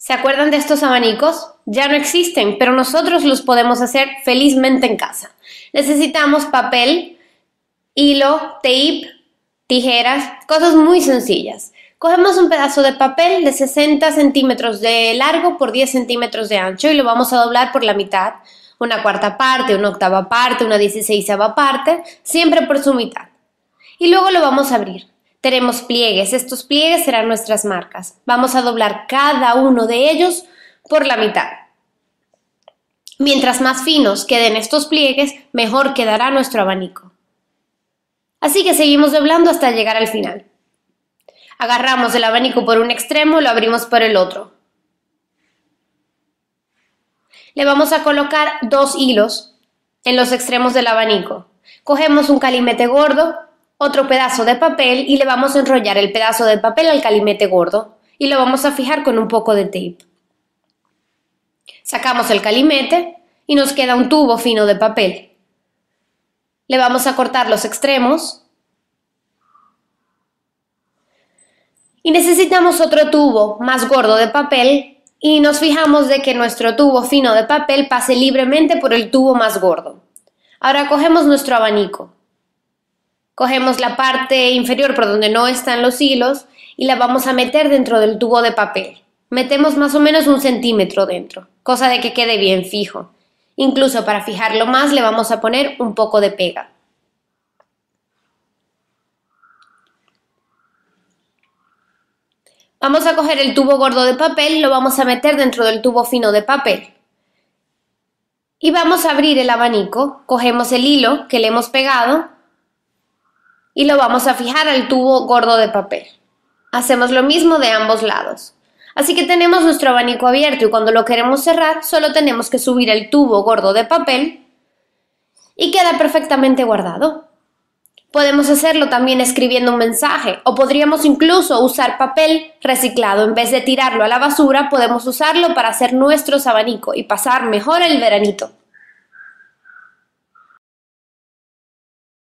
¿Se acuerdan de estos abanicos? Ya no existen, pero nosotros los podemos hacer felizmente en casa. Necesitamos papel, hilo, tape, tijeras, cosas muy sencillas. Cogemos un pedazo de papel de 60 centímetros de largo por 10 centímetros de ancho y lo vamos a doblar por la mitad, una cuarta parte, una octava parte, una dieciséisava parte, siempre por su mitad. Y luego lo vamos a abrir. Tenemos pliegues, estos pliegues serán nuestras marcas. Vamos a doblar cada uno de ellos por la mitad. Mientras más finos queden estos pliegues, mejor quedará nuestro abanico. Así que seguimos doblando hasta llegar al final. Agarramos el abanico por un extremo, lo abrimos por el otro. Le vamos a colocar dos hilos en los extremos del abanico. Cogemos un calimete gordo, otro pedazo de papel y le vamos a enrollar el pedazo de papel al calimete gordo y lo vamos a fijar con un poco de tape. Sacamos el calimete y nos queda un tubo fino de papel. Le vamos a cortar los extremos y necesitamos otro tubo más gordo de papel y nos fijamos de que nuestro tubo fino de papel pase libremente por el tubo más gordo. Ahora cogemos nuestro abanico Cogemos la parte inferior por donde no están los hilos y la vamos a meter dentro del tubo de papel. Metemos más o menos un centímetro dentro, cosa de que quede bien fijo. Incluso para fijarlo más le vamos a poner un poco de pega. Vamos a coger el tubo gordo de papel y lo vamos a meter dentro del tubo fino de papel. Y vamos a abrir el abanico, cogemos el hilo que le hemos pegado y lo vamos a fijar al tubo gordo de papel. Hacemos lo mismo de ambos lados. Así que tenemos nuestro abanico abierto y cuando lo queremos cerrar solo tenemos que subir el tubo gordo de papel y queda perfectamente guardado. Podemos hacerlo también escribiendo un mensaje o podríamos incluso usar papel reciclado. En vez de tirarlo a la basura, podemos usarlo para hacer nuestro abanico y pasar mejor el veranito.